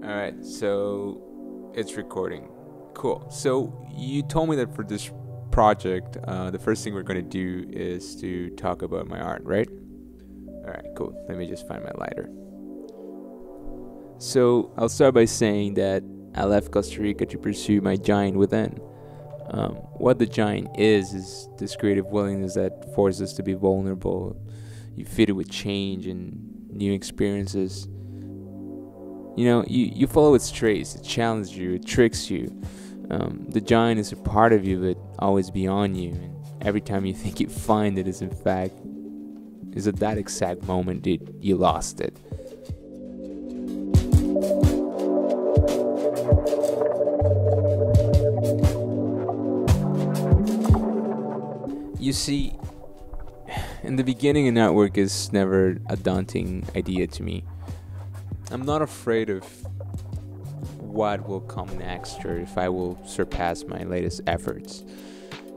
All right, so it's recording. Cool. So you told me that for this project, uh, the first thing we're going to do is to talk about my art, right? All right, cool. Let me just find my lighter. So I'll start by saying that I left Costa Rica to pursue my giant within. Um, what the giant is is this creative willingness that forces us to be vulnerable. You feed it with change and new experiences you know, you, you follow its trace, it challenges you, it tricks you. Um, the giant is a part of you, but always beyond you. And every time you think you find it, is in fact, is at that exact moment that you lost it. You see, in the beginning, a network is never a daunting idea to me. I'm not afraid of what will come next or if I will surpass my latest efforts.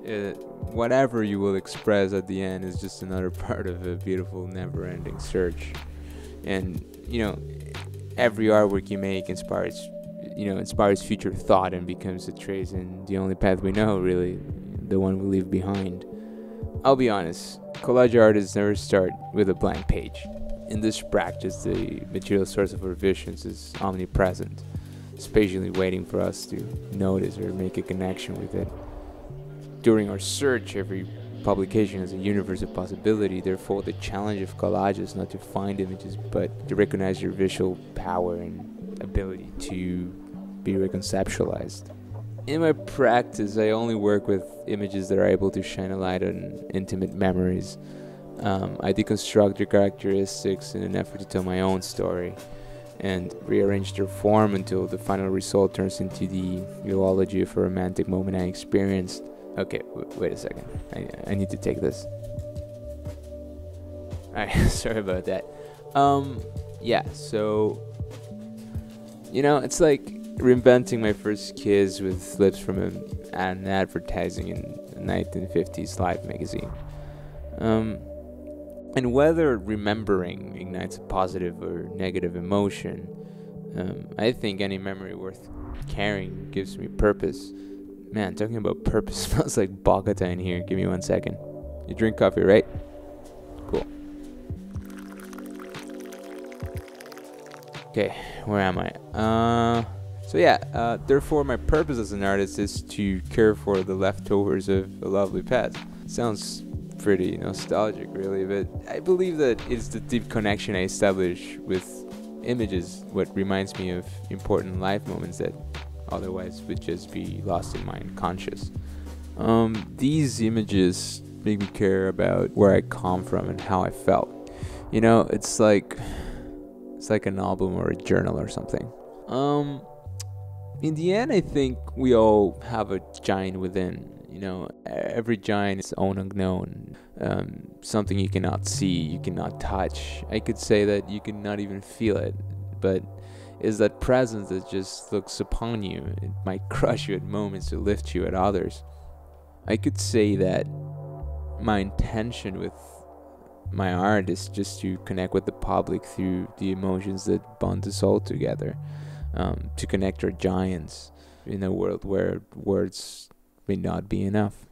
Uh, whatever you will express at the end is just another part of a beautiful, never ending search. And, you know, every artwork you make inspires, you know, inspires future thought and becomes a trace in the only path we know, really, the one we leave behind. I'll be honest, collage artists never start with a blank page in this practice, the material source of our visions is omnipresent, spatially waiting for us to notice or make a connection with it. During our search, every publication is a universe of possibility, therefore, the challenge of collage is not to find images but to recognize your visual power and ability to be reconceptualized. In my practice, I only work with images that are able to shine a light on intimate memories um, I deconstruct their characteristics in an effort to tell my own story and rearrange their form until the final result turns into the eulogy of a romantic moment I experienced. Okay, w- wait a second. I, I need to take this. Alright, sorry about that. Um, yeah, so, you know, it's like reinventing my first kiss with clips from an, an advertising in a 1950s Life magazine. Um, and whether remembering ignites a positive or negative emotion, um, I think any memory worth carrying gives me purpose. Man, talking about purpose smells like Bogota in here. Give me one second. You drink coffee, right? Cool. Okay, where am I? Uh, so yeah. Uh, therefore, my purpose as an artist is to care for the leftovers of a lovely pet. Sounds pretty nostalgic, really. But I believe that it's the deep connection I establish with images what reminds me of important life moments that otherwise would just be lost in my unconscious. Um, these images make me care about where I come from and how I felt. You know, it's like it's like an album or a journal or something. Um, in the end, I think we all have a giant within you know, every giant is own unknown, um, something you cannot see, you cannot touch. I could say that you cannot even feel it, but is that presence that just looks upon you. It might crush you at moments to lift you at others. I could say that my intention with my art is just to connect with the public through the emotions that bond us all together, um, to connect our giants in a world where words may not be enough.